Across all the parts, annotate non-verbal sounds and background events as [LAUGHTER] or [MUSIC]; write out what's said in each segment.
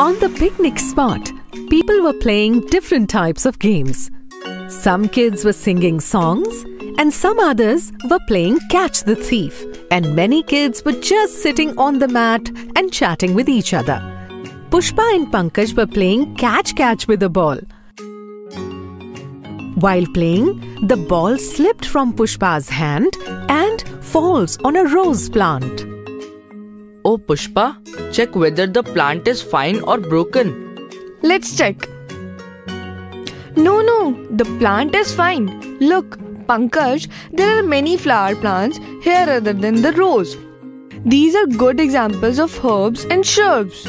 On the picnic spot, people were playing different types of games. Some kids were singing songs, and some others were playing Catch the Thief, and many kids were just sitting on the mat and chatting with each other. Pushpa and Pankaj were playing catch catch with a ball. While playing, the ball slipped from Pushpa's hand and falls on a rose plant. Oh, Pushpa, check whether the plant is fine or broken. Let's check. No, no, the plant is fine. Look, Pankaj, there are many flower plants here other than the rose. These are good examples of herbs and shrubs.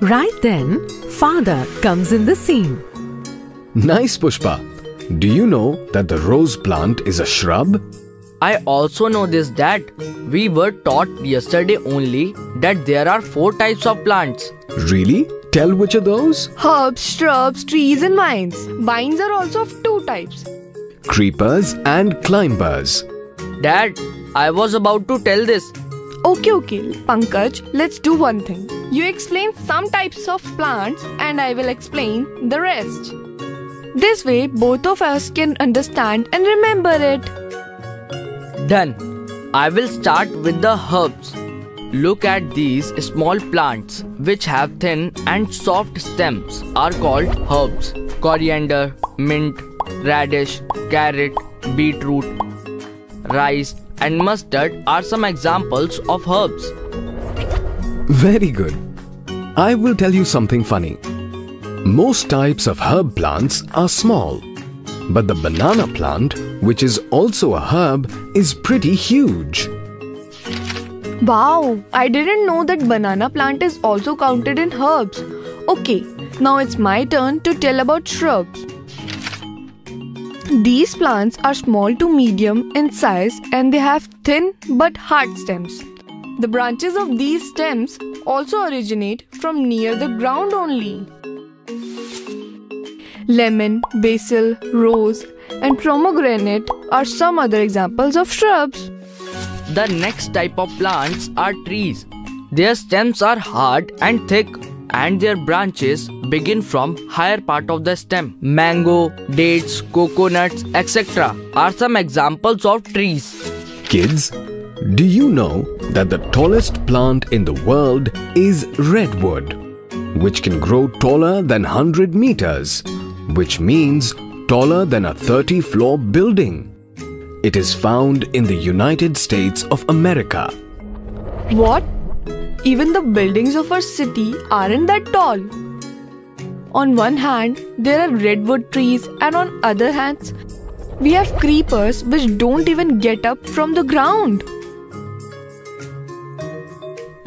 Right then, father comes in the scene. Nice, Pushpa. Do you know that the rose plant is a shrub? I also know this that we were taught yesterday only that there are four types of plants. Really? Tell which are those? Herbs, shrubs, trees, and vines. Vines are also of two types. Creepers and climbers. Dad, I was about to tell this. Okay, okay, Pankaj, let's do one thing. You explain some types of plants and I will explain the rest. This way, both of us can understand and remember it. Done. I will start with the herbs. Look at these small plants which have thin and soft stems are called herbs. Coriander, mint, radish, carrot, beetroot, rice and mustard are some examples of herbs. Very good. I will tell you something funny. Most types of herb plants are small, but the banana plant, which is also a herb, is pretty huge. Wow, I didn't know that banana plant is also counted in herbs. Okay, now it's my turn to tell about shrubs. These plants are small to medium in size and they have thin but hard stems. The branches of these stems also originate from near the ground only. Lemon, basil, rose, and pomegranate are some other examples of shrubs. The next type of plants are trees. Their stems are hard and thick and their branches begin from higher part of the stem. Mango, dates, coconuts, etc. are some examples of trees. Kids, do you know that the tallest plant in the world is redwood, which can grow taller than 100 meters, which means taller than a 30 floor building. It is found in the United States of America. What? Even the buildings of our city aren't that tall. On one hand, there are redwood trees, and on other hands, we have creepers which don't even get up from the ground.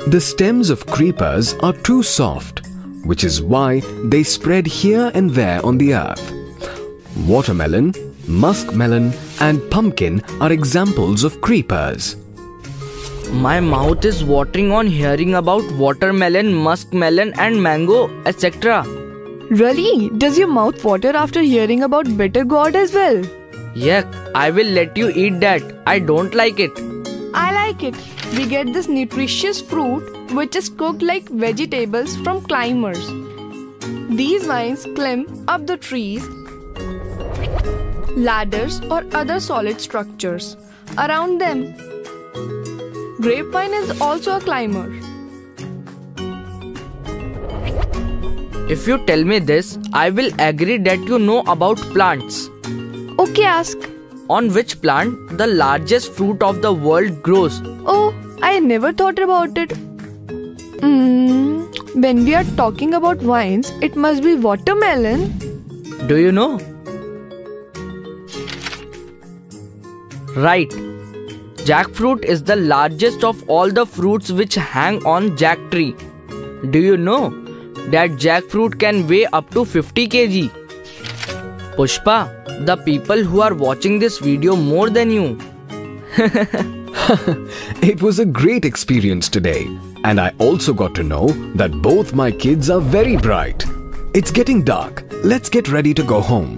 The stems of creepers are too soft, which is why they spread here and there on the earth. Watermelon, muskmelon, and pumpkin are examples of creepers. My mouth is watering on hearing about watermelon, muskmelon, and mango, etc. Really? Does your mouth water after hearing about bitter gourd as well? Yuck, I will let you eat that. I don't like it. I like it. We get this nutritious fruit which is cooked like vegetables from climbers. These vines climb up the trees, ladders, or other solid structures around them. Grapevine is also a climber. If you tell me this, I will agree that you know about plants. Okay, ask. On which plant the largest fruit of the world grows? Oh, I never thought about it. Mm, when we are talking about vines, it must be watermelon. Do you know? Right. Jackfruit is the largest of all the fruits which hang on jack tree. Do you know that jackfruit can weigh up to 50 kg? Pushpa, the people who are watching this video more than you. [LAUGHS] [LAUGHS] It was a great experience today, and I also got to know that both my kids are very bright. It's getting dark. Let's get ready to go home.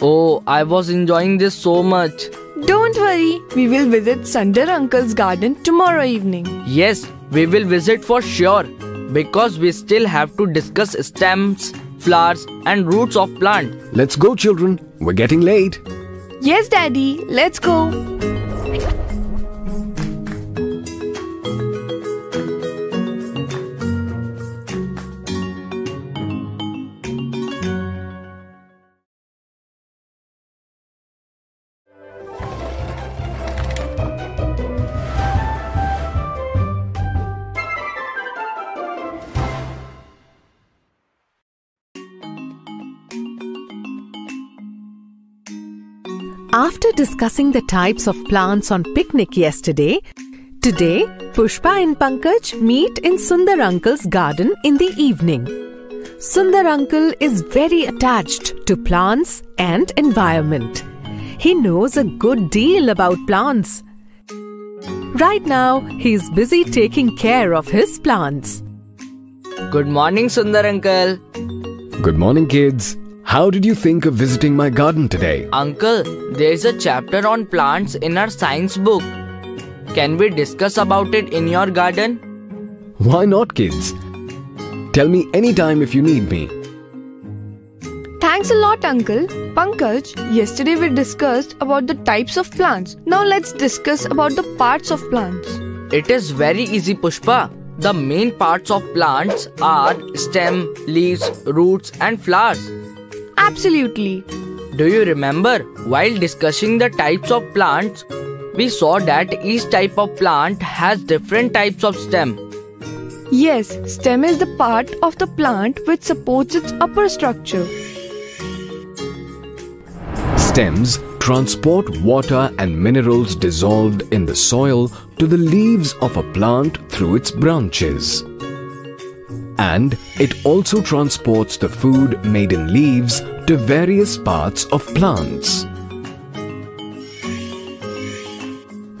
Oh, I was enjoying this so much. Don't worry, we will visit Sundar Uncle's garden tomorrow evening. Yes, we will visit for sure because we still have to discuss stems, flowers, and roots of plant. Let's go, children. We're getting late. Yes, Daddy, let's go. After discussing the types of plants on picnic yesterday, today Pushpa and Pankaj meet in Sundar Uncle's garden in the evening. Sundar Uncle is very attached to plants and environment. He knows a good deal about plants. Right now, he is busy taking care of his plants. Good morning, Sundar uncle. Good morning, kids. How did you think of visiting my garden today? Uncle, there's a chapter on plants in our science book. Can we discuss about it in your garden? Why not, kids? Tell me anytime if you need me. Thanks a lot, Uncle. Pankaj, yesterday we discussed about the types of plants. Now let's discuss about the parts of plants. It is very easy, Pushpa. The main parts of plants are stem, leaves, roots, and flowers. Absolutely. Do you remember while discussing the types of plants, we saw that each type of plant has different types of stem. Yes, stem is the part of the plant which supports its upper structure. Stems transport water and minerals dissolved in the soil to the leaves of a plant through its branches. And it also transports the food made in leaves to various parts of plants.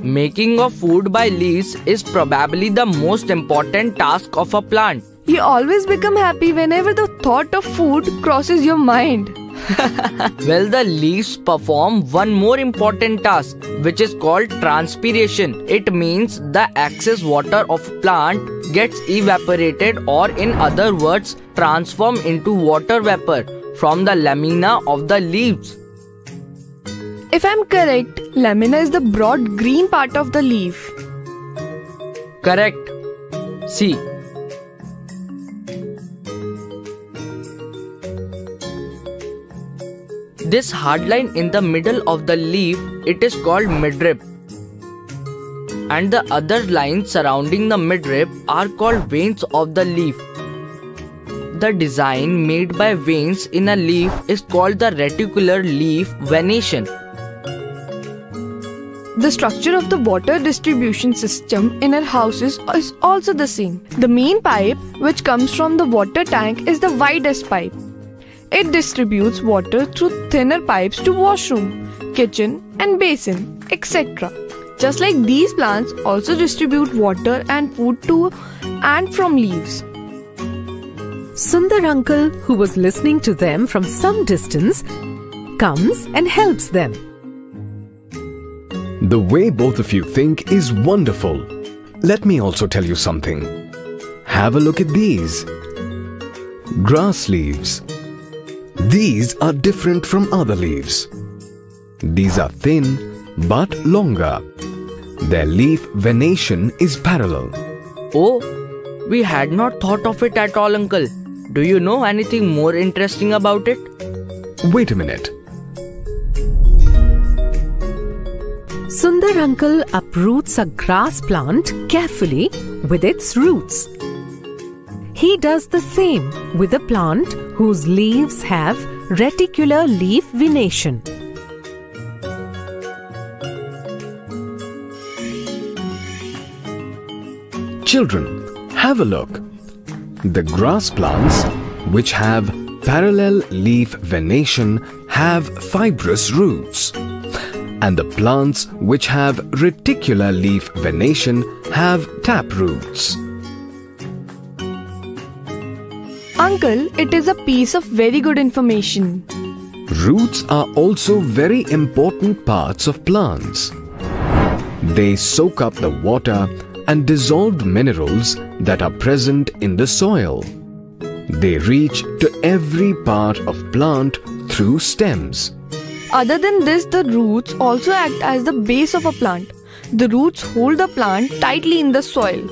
Making of food by leaves is probably the most important task of a plant. You always become happy whenever the thought of food crosses your mind. [LAUGHS] Well, the leaves perform one more important task, which is called transpiration. It means the excess water of plant gets evaporated or in other words transformed into water vapor from the lamina of the leaves. If I'm correct, lamina is the broad green part of the leaf. Correct. See, this hard line in the middle of the leaf it is called midrib and the other lines surrounding the midrib are called veins of the leaf the design made by veins in a leaf is called the reticular leaf venation The structure of the water distribution system in our houses is also the same. The main pipe, which comes from the water tank, is the widest pipe. It distributes water through thinner pipes to washroom, kitchen, and basin, etc. Just like these plants also distribute water and food to and from leaves. Sundar Uncle, who was listening to them from some distance, comes and helps them. The way both of you think is wonderful. Let me also tell you something. Have a look at these. Grass leaves. These are different from other leaves. These are thin but longer. Their leaf venation is parallel. oh we had not thought of it at all uncle do you know anything more interesting about it Wait a minute. Sundar Uncle uproots a grass plant carefully with its roots. He does the same with a plant whose leaves have reticular leaf venation. Children, have a look. The grass plants, which have parallel leaf venation, have fibrous roots. And the plants which have reticular leaf venation have tap roots. Uncle, it is a piece of very good information. Roots are also very important parts of plants. They soak up the water and dissolved minerals that are present in the soil. They reach to every part of plant through stems. Other than this, the roots also act as the base of a plant. The roots hold the plant tightly in the soil.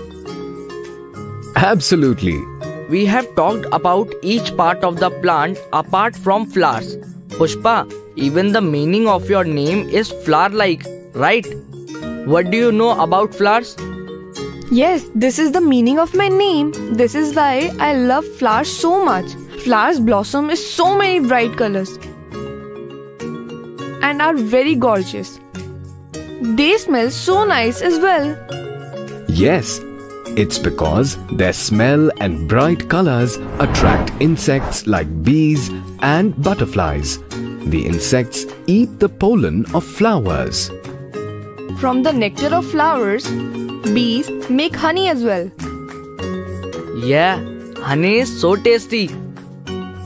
Absolutely. We have talked about each part of the plant apart from flowers. Pushpa, even the meaning of your name is flower like, right? What do you know about flowers? Yes, this is the meaning of my name. This is why I love flowers so much. Flowers blossom in so many bright colors and are very gorgeous. They smell so nice as well. Yes, it's because their smell and bright colors attract insects like bees and butterflies. The insects eat the pollen of flowers. From the nectar of flowers, bees make honey as well. Yeah, honey is so tasty.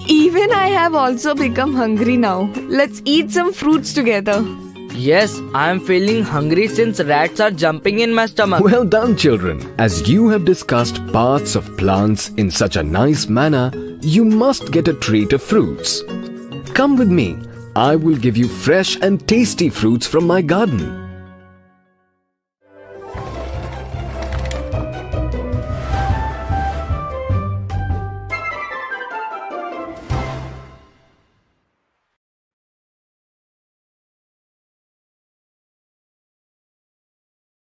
Even I have also become hungry now. Let's eat some fruits together. Yes, I am feeling hungry since rats are jumping in my stomach. Well done, children. As you have discussed parts of plants in such a nice manner, you must get a treat of fruits. Come with me. I will give you fresh and tasty fruits from my garden.